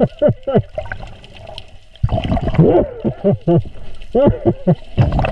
Ha ha ha ha.